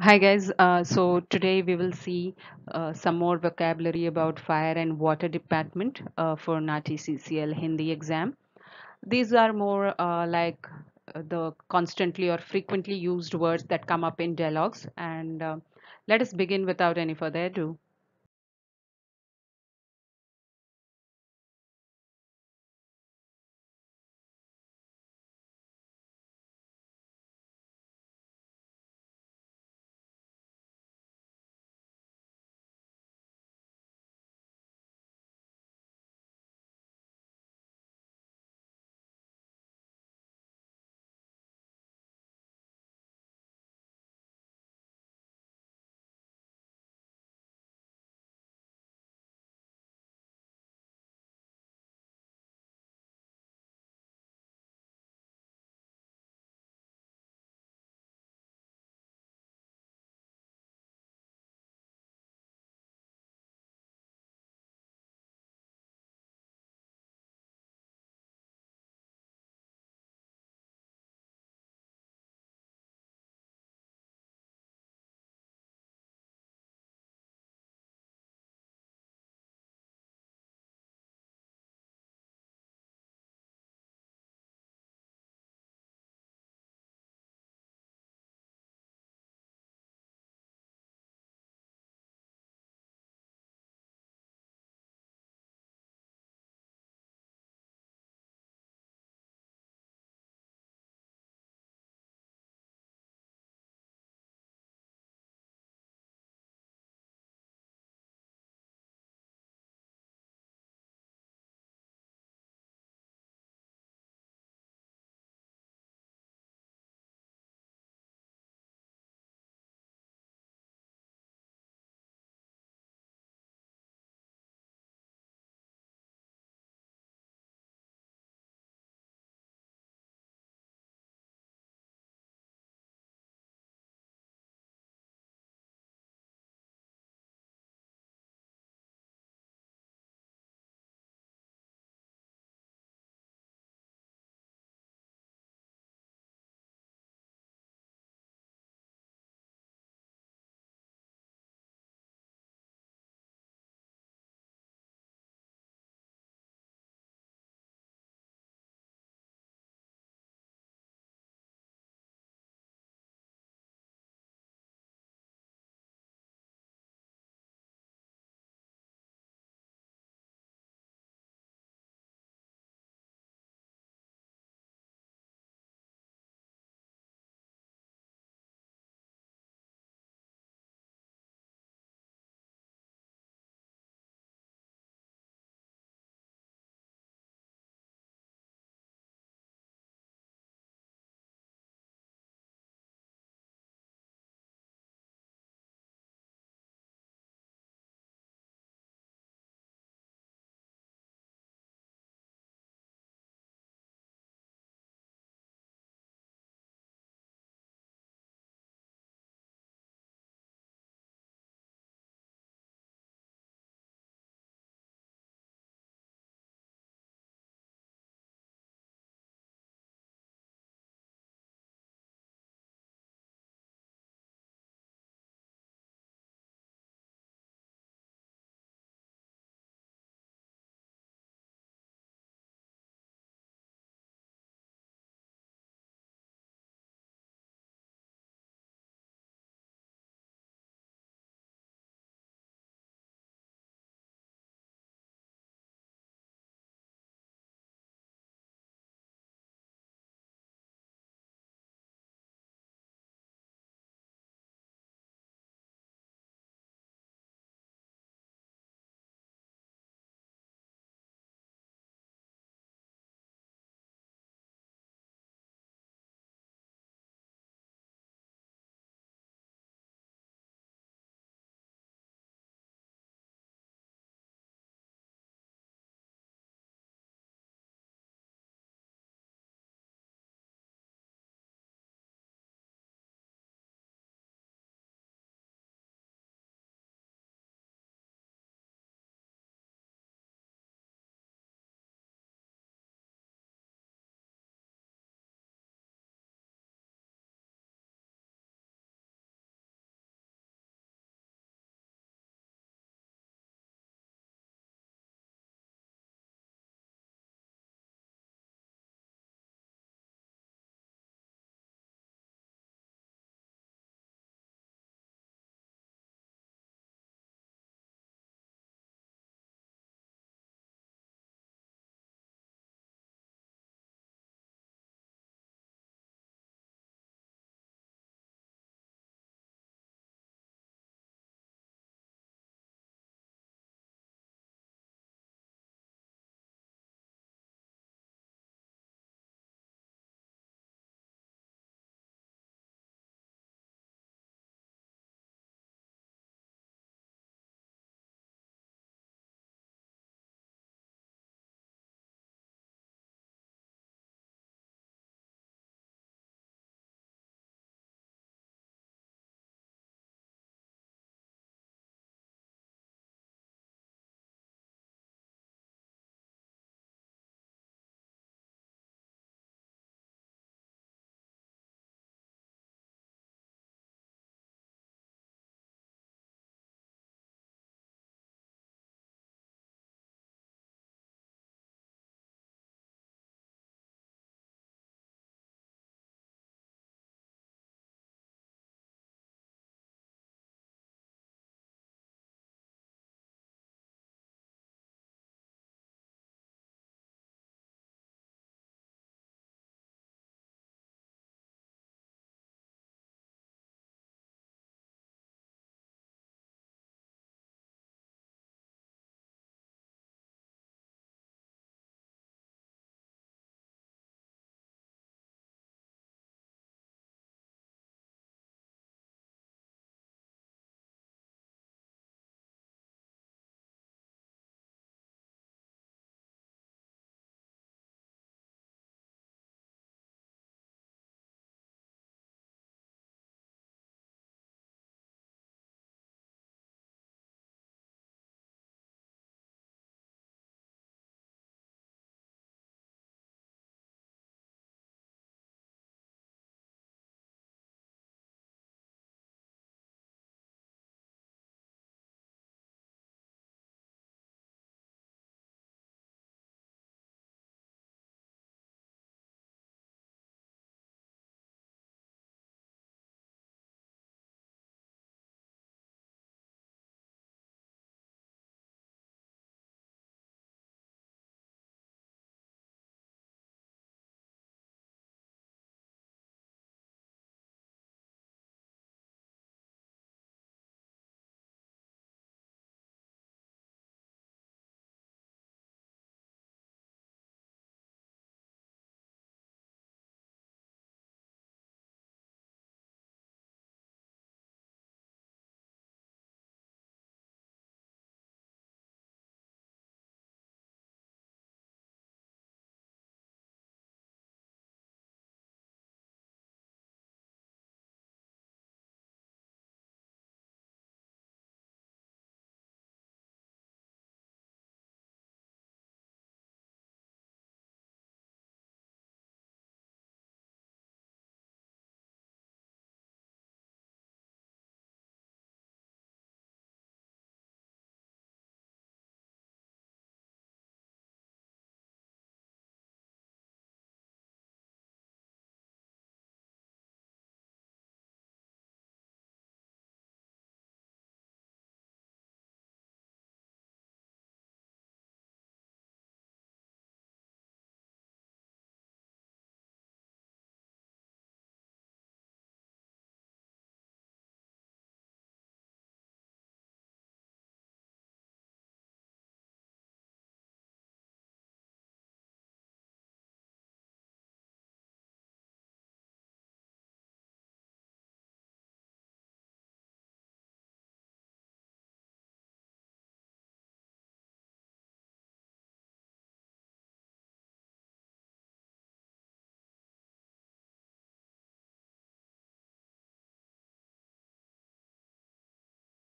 Hi guys, uh, so today we will see uh, some more vocabulary about fire and water department uh, for NAATI CCL Hindi exam. These are more uh, like uh, the constantly or frequently used words that come up in dialogues and uh, let us begin without any further ado.